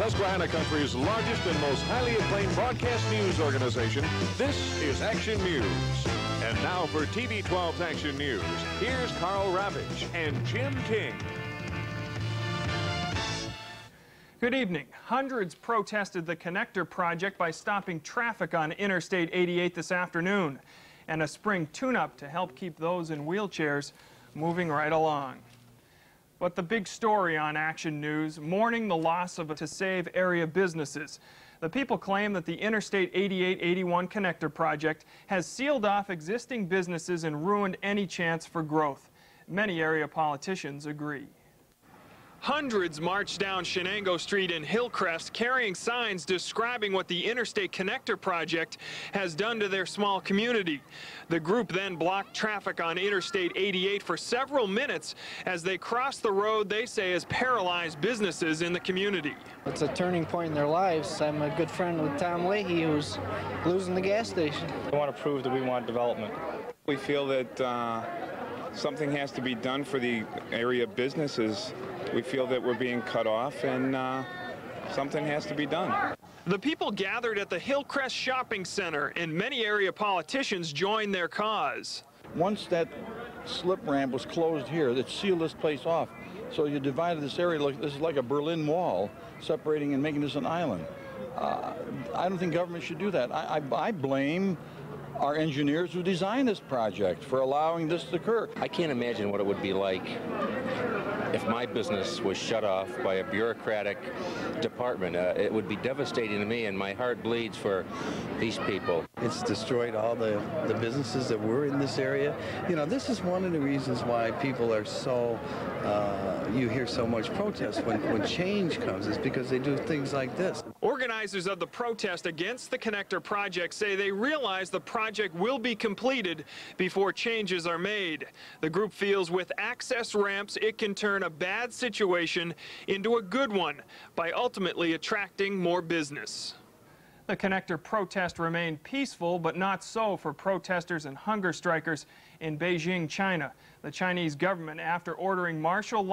Susquehanna Country's largest and most highly acclaimed broadcast news organization, this is Action News. And now for TV 12's Action News, here's Carl Ravitch and Jim King. Good evening. Hundreds protested the connector project by stopping traffic on Interstate 88 this afternoon and a spring tune-up to help keep those in wheelchairs moving right along. But the big story on Action News, mourning the loss of to save area businesses. The people claim that the Interstate 88-81 connector project has sealed off existing businesses and ruined any chance for growth. Many area politicians agree. Hundreds marched down Chenango Street in Hillcrest carrying signs describing what the Interstate Connector Project has done to their small community. The group then blocked traffic on Interstate 88 for several minutes as they crossed the road they say has paralyzed businesses in the community. It's a turning point in their lives. I'm a good friend with Tom Leahy who's losing the gas station. We want to prove that we want development. We feel that uh, something has to be done for the area businesses. We feel that we're being cut off and uh, something has to be done. The people gathered at the Hillcrest Shopping Center and many area politicians joined their cause. Once that slip ramp was closed here, it sealed this place off. So you divided this area, like, this is like a Berlin Wall, separating and making this an island. Uh, I don't think government should do that. I, I, I blame our engineers who designed this project for allowing this to occur. I can't imagine what it would be like if my business was shut off by a bureaucratic department. Uh, it would be devastating to me, and my heart bleeds for these people. It's destroyed all the, the businesses that were in this area. You know, this is one of the reasons why people are so, uh, you hear so much protest when, when change comes, is because they do things like this. Organizers of the protest against the connector project say they realize the project will be completed before changes are made. The group feels with access ramps, it can turn a bad situation into a good one by ultimately attracting more business. The connector protest remained peaceful, but not so for protesters and hunger strikers in Beijing, China. The Chinese government, after ordering martial